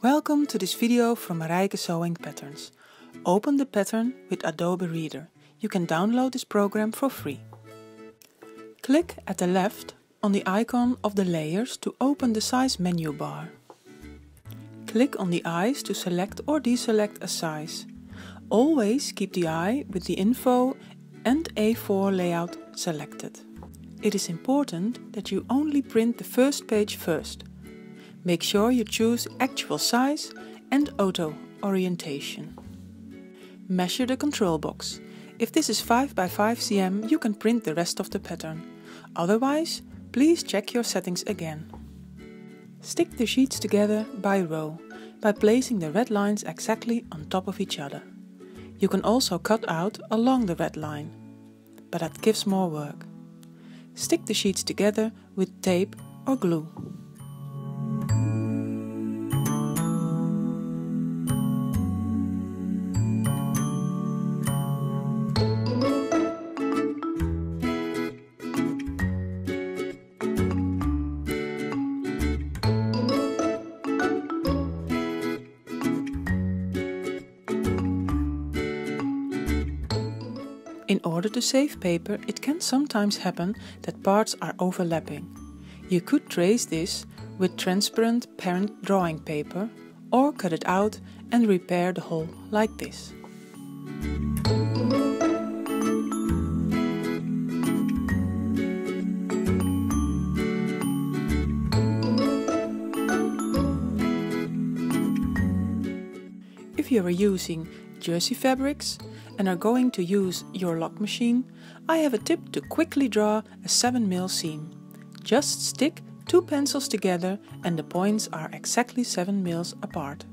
Welcome to this video from Marijke Sewing Patterns. Open the pattern with Adobe Reader. You can download this program for free. Click at the left on the icon of the layers to open the size menu bar. Click on the eyes to select or deselect a size. Always keep the eye with the info and A4 layout selected. It is important that you only print the first page first. Make sure you choose actual size and auto orientation. Measure the control box. If this is 5 by 5 cm, you can print the rest of the pattern. Otherwise, please check your settings again. Stick the sheets together by row, by placing the red lines exactly on top of each other. You can also cut out along the red line, but that gives more work. Stick the sheets together with tape or glue. In order to save paper, it can sometimes happen that parts are overlapping. You could trace this with transparent parent drawing paper or cut it out and repair the hole like this. If you are using jersey fabrics and are going to use your lock machine, I have a tip to quickly draw a 7mm seam. Just stick two pencils together and the points are exactly 7 mils apart.